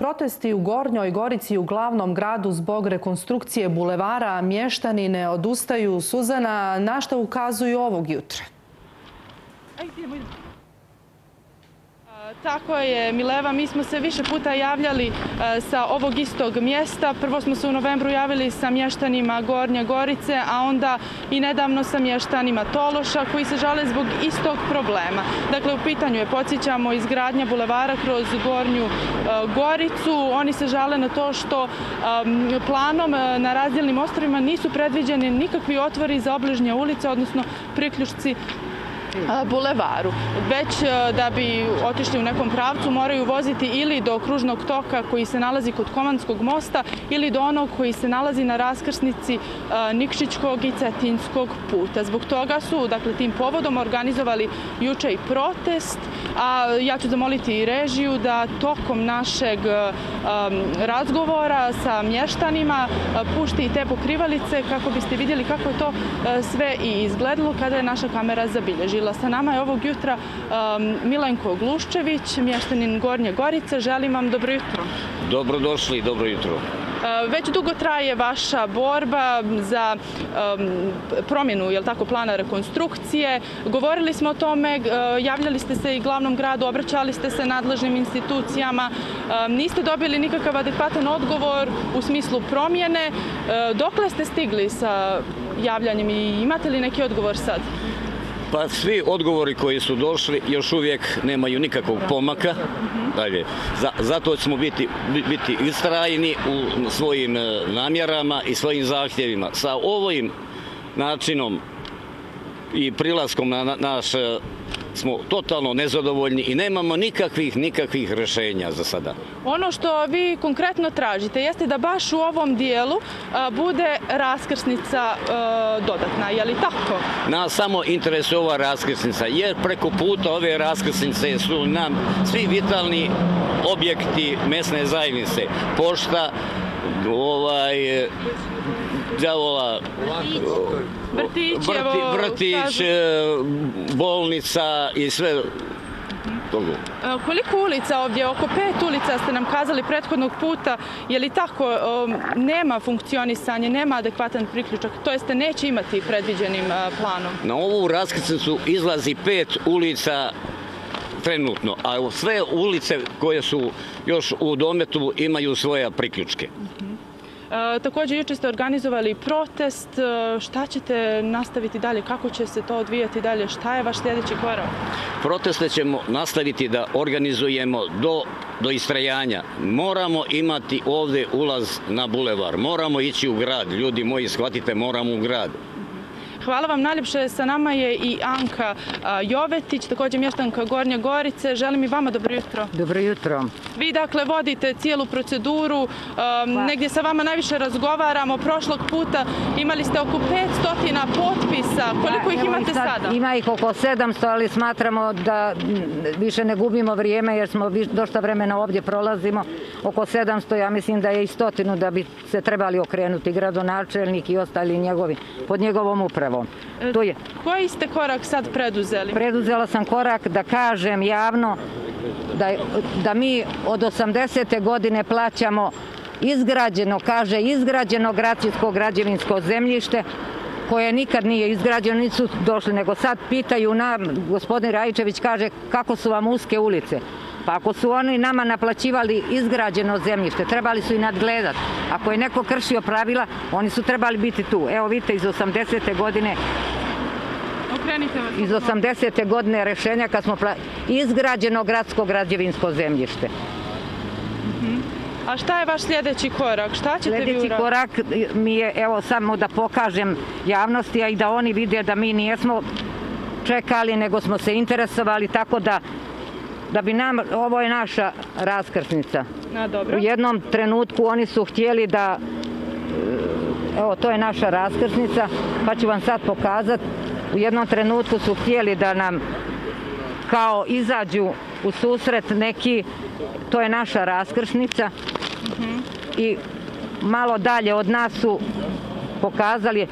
Protesti u Gornjoj Gorici u glavnom gradu zbog rekonstrukcije bulevara mještani ne odustaju Suzana, na što ukazuju ovog jutra? Tako je, Mileva. Mi smo se više puta javljali e, sa ovog istog mjesta. Prvo smo se u novembru javili sa mještanima Gornje Gorice, a onda i nedavno sa mještanima Tološa koji se žale zbog istog problema. Dakle, u pitanju je, podsjećamo, izgradnja bulevara kroz Gornju e, Goricu. Oni se žale na to što planom e, na razdjelnim ostrovima nisu predviđeni nikakvi otvori za obližnje ulice, odnosno priključci bulevaru. Već da bi otišli u nekom pravcu moraju voziti ili do kružnog toka koji se nalazi kod Komanskog mosta ili do onog koji se nalazi na raskrsnici Nikšićkog i Cetinskog puta. Zbog toga su, dakle, tim povodom organizovali juče i protest, a ja ću zamoliti i režiju da tokom našeg razgovora sa mještanima pušti i te pokrivalice kako biste vidjeli kako je to sve i izgledalo kada je naša kamera zabilježila. Sa nama je ovog jutra um, Milenko Gluščević, mještanin Gornje Gorice. Želim vam dobro jutro. Dobrodošli, dobro jutro. Uh, već dugo traje vaša borba za um, promjenu jel tako, plana rekonstrukcije. Govorili smo o tome, uh, javljali ste se i glavnom gradu, obraćali ste se nadležnim institucijama. Um, niste dobili nikakav adekvatan odgovor u smislu promjene. Dokle ste stigli sa javljanjem i imate li neki odgovor sad? Pa svi odgovori koji su došli još uvijek nemaju nikakvog pomaka. Dalje. zato ćemo biti, biti istrajni u svojim e, namjerama i svojim zahtjevima. Sa ovim načinom i prilaskom na naš e, smo totalno nezadovoljni i nemamo nikakvih, nikakvih rješenja za sada. Ono što vi konkretno tražite jeste da baš u ovom dijelu bude raskrsnica dodatna, je li tako? Nas samo interesuje ova raskrsnica, jer preko puta ove raskrsnice su nam svi vitalni objekti mesne zajednice. Pošta, ovaj, đavola, vrtić, e, bolnica i sve togo. E, koliko ulica ovdje? Oko pet ulica ste nam kazali prethodnog puta. Je li tako? Nema funkcionisanje, nema adekvatan priključak. To jeste neće imati predviđenim e, planom. Na ovu raskrsnicu izlazi pet ulica trenutno, a sve ulice koje su još u dometu imaju svoje priključke. E, također jučer ste organizovali protest. E, šta ćete nastaviti dalje? Kako će se to odvijati dalje? Šta je vaš sljedeći korak? Proteste ćemo nastaviti da organizujemo do, do istrajanja. Moramo imati ovdje ulaz na bulevar. Moramo ići u grad. Ljudi moji, shvatite, moramo u grad. Hvala vam najljepše. Sa nama je i Anka Jovetić, također mještanka Gornje Gorice. Želim i vama dobro jutro. Dobro jutro. Vi dakle vodite cijelu proceduru, negdje sa vama najviše razgovaramo. Prošlog puta imali ste oko 500 potpisa. Koliko ih imate sada? Ima ih oko 700, ali smatramo da više ne gubimo vrijeme jer smo dosta vremena ovdje prolazimo. Oko 700, ja mislim da je i stotinu da bi se trebali okrenuti gradonačelnik i ostali njegovi, pod njegovom upravom. E, to je. Koji ste korak sad preduzeli? Preduzela sam korak da kažem javno da, da mi od 80. godine plaćamo izgrađeno, kaže izgrađeno građansko građevinsko zemljište koje nikad nije izgrađeno, nisu došli, nego sad pitaju nam, gospodin Rajičević kaže kako su vam uske ulice. Pa ako su oni nama naplaćivali izgrađeno zemljište, trebali su i nadgledati. Ako je neko kršio pravila, oni su trebali biti tu. Evo vidite iz 80. godine iz 80. godine rešenja kad smo izgrađeno gradsko građevinsko zemljište. A šta je vaš sljedeći korak? Šta ćete sljedeći korak mi je, evo samo da pokažem javnosti, a i da oni vide da mi nijesmo čekali, nego smo se interesovali, tako da da bi nam, ovo je naša raskrsnica. U jednom trenutku oni su htjeli da, e, evo to je naša raskrsnica, pa ću vam sad pokazati. U jednom trenutku su htjeli da nam kao izađu u susret neki, to je naša raskrsnica i malo dalje od nas su pokazali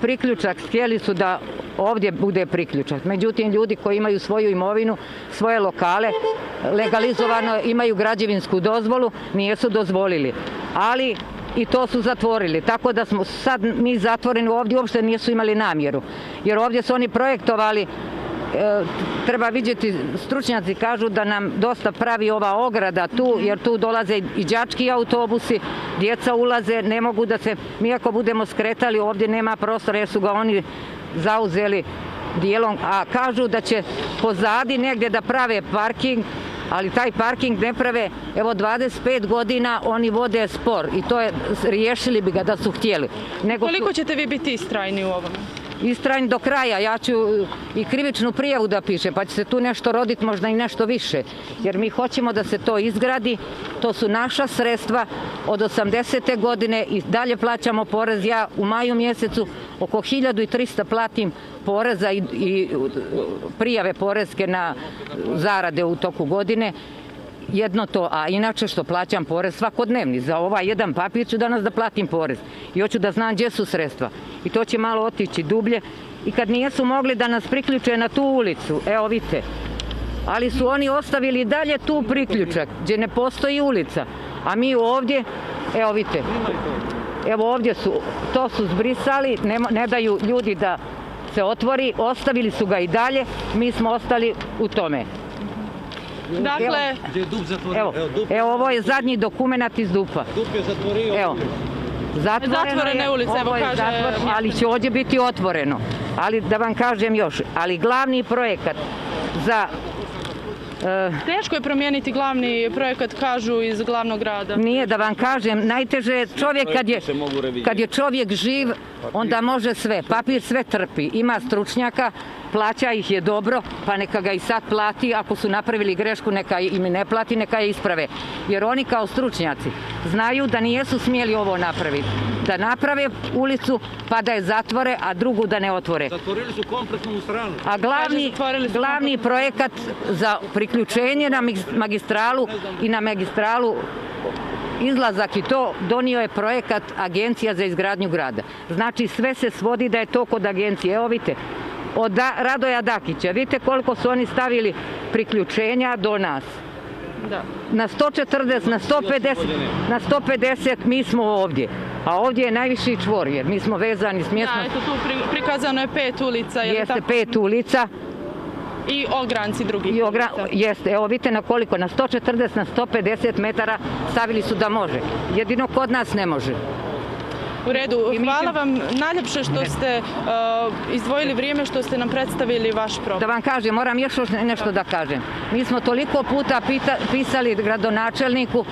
priključak, htjeli su da ovdje bude priključak. Međutim, ljudi koji imaju svoju imovinu, svoje lokale, legalizovano, imaju građevinsku dozvolu, nijesu dozvolili. Ali i to su zatvorili. Tako da smo sad mi zatvoreni ovdje uopšte nisu imali namjeru. Jer ovdje su oni projektovali e, treba vidjeti, stručnjaci kažu da nam dosta pravi ova ograda tu, jer tu dolaze i đački autobusi, djeca ulaze, ne mogu da se, mi ako budemo skretali ovdje nema prostora jer su ga oni zauzeli dijelom, a kažu da će pozadi negdje da prave parking, ali taj parking ne prave, evo 25 godina oni vode spor i to je, riješili bi ga da su htjeli. Nego Koliko ćete vi biti istrajni u ovome? istrajni do kraja. Ja ću i krivičnu prijavu da piše, pa će se tu nešto roditi, možda i nešto više. Jer mi hoćemo da se to izgradi. To su naša sredstva od 80. godine i dalje plaćamo porez. Ja u maju mjesecu oko 1300 platim poreza i, i prijave porezke na zarade u toku godine. Jedno to, a inače što plaćam porez svakodnevni. Za ovaj jedan papir ću danas da platim porez. I hoću da znam gdje su sredstva. I to će malo otići dublje. I kad nijesu mogli da nas priključe na tu ulicu, evo vidite, ali su oni ostavili dalje tu priključak gdje ne postoji ulica. A mi ovdje, evo vidite, evo ovdje su, to su zbrisali, ne, ne daju ljudi da se otvori, ostavili su ga i dalje, mi smo ostali u tome. Dakle? Evo, evo ovo je zadnji dokumenat iz DUP-a. DUP je zatvorio. Evo, zatvoreno Zatvorena je ulica, evo ovo je kaže zatvoreno, ali će ovdje biti otvoreno. Ali da vam kažem još, ali glavni projekat za teško je promijeniti glavni projekat, kažu, iz glavnog grada. Nije da vam kažem, najteže je čovjek kad je, kad je čovjek živ, onda može sve. Papir sve trpi. Ima stručnjaka, plaća ih je dobro, pa neka ga i sad plati. Ako su napravili grešku, neka im ne plati, neka je isprave. Jer oni kao stručnjaci znaju da nijesu smjeli ovo napraviti. Da naprave ulicu, pa da je zatvore, a drugu da ne otvore. Zatvorili su kompletnu stranu. A glavni, glavni projekat za priključenje na magistralu i na magistralu izlazak i to donio je projekat Agencija za izgradnju grada. Znači sve se svodi da je to kod agencije. Evo vidite, od Da- Radoja Dakića, vidite koliko su oni stavili priključenja do nas. Da. Na 140, na 150, na 150 mi smo ovdje. A ovdje je najviši čvor jer mi smo vezani s mjestom. Da, eto tu pri- prikazano je pet ulica, je li Jeste tako? pet ulica. I ogranci drugih I ogra... ulica. Jeste, evo vidite na koliko, na 140, na 150 metara stavili su da može. Jedino kod nas ne može. U redu, hvala vam najljepše što ste uh, izdvojili vrijeme, što ste nam predstavili vaš Da problem. vam kažem, moram još nešto da kažem. Mi smo toliko puta pita- pisali gradonačelniku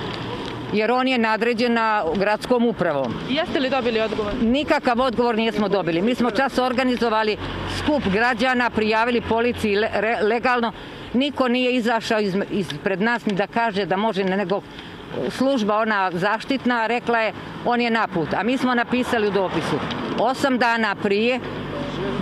jer on je nadređen na gradskom upravom. Jeste li dobili odgovor? Nikakav odgovor nismo dobili. Mi smo čas organizovali skup građana, prijavili policiji le- re- legalno. Niko nije izašao iz, ispred nas ni da kaže da može, nego služba ona zaštitna rekla je on je naput. A mi smo napisali u dopisu osam dana prije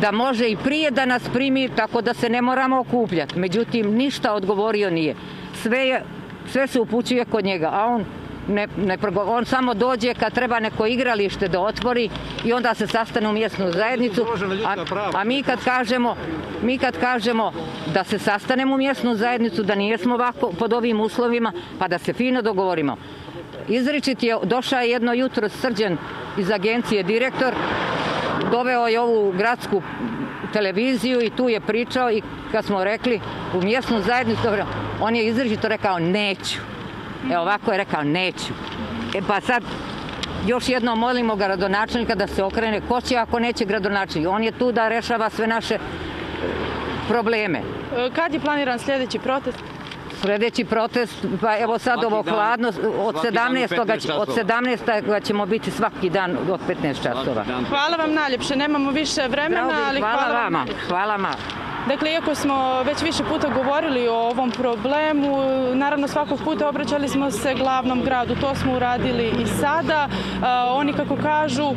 da može i prije da nas primi tako da se ne moramo okupljati. Međutim, ništa odgovorio nije. Sve, je, sve se upućuje kod njega, a on ne, ne progo- on samo dođe kad treba neko igralište da otvori i onda se sastane u mjesnu zajednicu. A, a mi kad kažemo mi kad kažemo da se sastanemo u mjesnu zajednicu, da nijesmo ovako pod ovim uslovima, pa da se fino dogovorimo. Izričit je, došao je jedno jutro srđan iz agencije direktor, doveo je ovu gradsku televiziju i tu je pričao i kad smo rekli u mjesnu zajednicu, on je izričito rekao neću. E ovako je rekao neću. E pa sad još jednom molimo gradonačelnika da se okrene. Ko će ako neće gradonačelnik? On je tu da rešava sve naše e, probleme. E, Kad je planiran sljedeći protest? Sljedeći protest, pa evo sad Svaki ovo dan- hladno, od svaki dan u 17. 15 od 17. ćemo biti svaki dan od 15 časova. Hvala vam najljepše, nemamo više vremena, ali hvala vam. vama, hvala vama. Dakle, iako smo već više puta govorili o ovom problemu, naravno svakog puta obraćali smo se glavnom gradu. To smo uradili i sada. E, oni, kako kažu, e,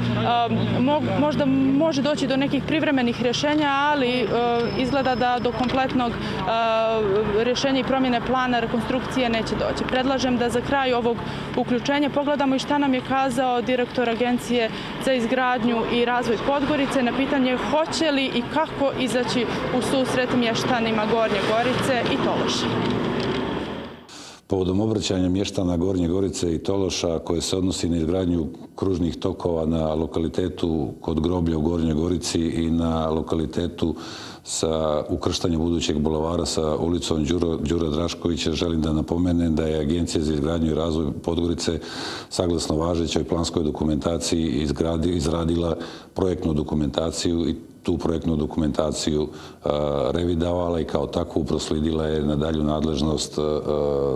mo- možda može doći do nekih privremenih rješenja, ali e, izgleda da do kompletnog rješenja i promjene plana rekonstrukcije neće doći. Predlažem da za kraj ovog uključenja pogledamo i šta nam je kazao direktor Agencije za izgradnju i razvoj Podgorice na pitanje hoće li i kako izaći u susret mještanima Gornje Gorice i Tološa. povodom obraćanja mještana Gornje Gorice i Tološa koje se odnosi na izgradnju kružnih tokova na lokalitetu kod groblja u Gornjoj Gorici i na lokalitetu sa ukrštanjem budućeg bulovara sa ulicom Đuro, Đura Draškovića želim da napomenem da je Agencija za izgradnju i razvoj Podgorice saglasno važećoj planskoj dokumentaciji izradila projektnu dokumentaciju i tu projektnu dokumentaciju revidovala i kao takvu proslijedila je na dalju nadležnost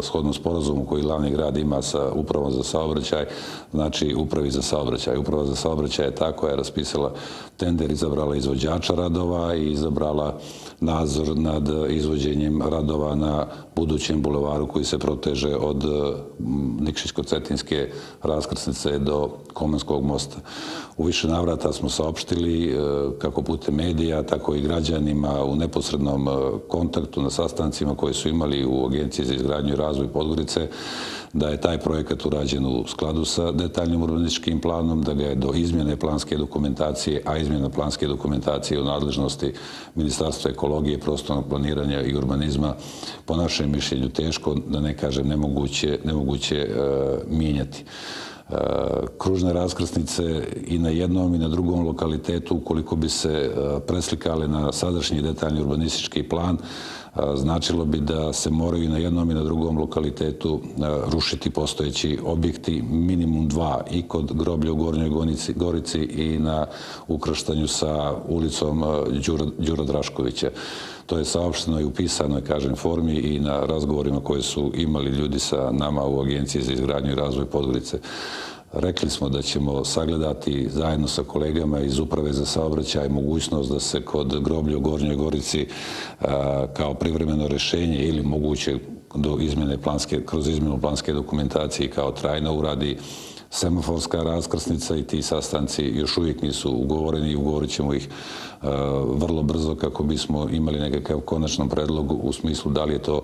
shodno sporazumu koji glavni grad ima sa upravom za saobraćaj, znači upravi za saobraćaj. Uprava za saobraćaj je ta koja je raspisala tender, izabrala izvođača radova i izabrala nadzor nad izvođenjem radova na budućem bulevaru koji se proteže od Nikšićko-Cetinske raskrsnice do Komenskog mosta. U više navrata smo saopštili kako putem medija, tako i građanima u neposrednom kontaktu na sastancima koje su imali u Agenciji za izgradnju i razvoj Podgorice, da je taj projekat urađen u skladu sa detaljnim urbanističkim planom, da ga je do izmjene planske dokumentacije, a izmjena planske dokumentacije u nadležnosti Ministarstva ekologije, prostornog planiranja i urbanizma po našem mišljenju teško, da ne kažem nemoguće, nemoguće mijenjati. Kružne raskrsnice i na jednom i na drugom lokalitetu, ukoliko bi se preslikale na sadašnji detaljni urbanistički plan, značilo bi da se moraju na jednom i na drugom lokalitetu rušiti postojeći objekti, minimum dva, i kod groblja u Gornjoj Gorici i na ukrštanju sa ulicom Đura Draškovića. To je saopšteno i u pisanoj, kažem, formi i na razgovorima koje su imali ljudi sa nama u Agenciji za izgradnju i razvoj Podgorice. Rekli smo da ćemo sagledati zajedno sa kolegama iz Uprave za saobraćaj mogućnost da se kod groblja u Gornjoj Gorici kao privremeno rešenje ili moguće do izmjene planske, kroz izmjenu planske dokumentacije kao trajno uradi semaforska raskrsnica i ti sastanci još uvijek nisu ugovoreni i ugovorit ćemo ih vrlo brzo kako bismo imali nekakav konačan predlog u smislu da li je to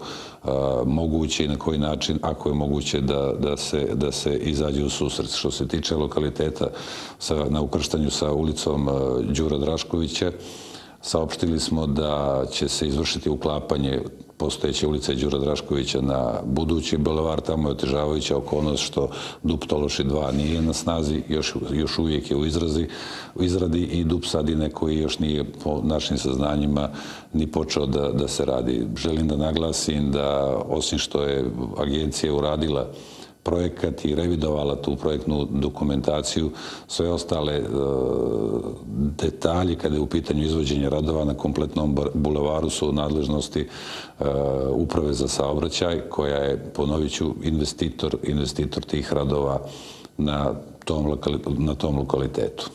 moguće i na koji način, ako je moguće da, da, se, da se izađe u susret. Što se tiče lokaliteta sa, na ukrštanju sa ulicom Đura Draškovića, saopštili smo da će se izvršiti uklapanje postojeće ulice Đura Draškovića na budući bulevar, tamo je otežavajuća okolnost što Dup Tološi 2 nije na snazi, još, još uvijek je u, izrazi, u izradi i Dup Sadine koji još nije po našim saznanjima ni počeo da, da se radi. Želim da naglasim da osim što je agencija uradila projekat i revidovala tu projektnu dokumentaciju. Sve ostale detalje kada je u pitanju izvođenja radova na kompletnom bulevaru su u nadležnosti e, Uprave za saobraćaj koja je, ponovit ću, investitor, investitor tih radova na tom, na tom lokalitetu.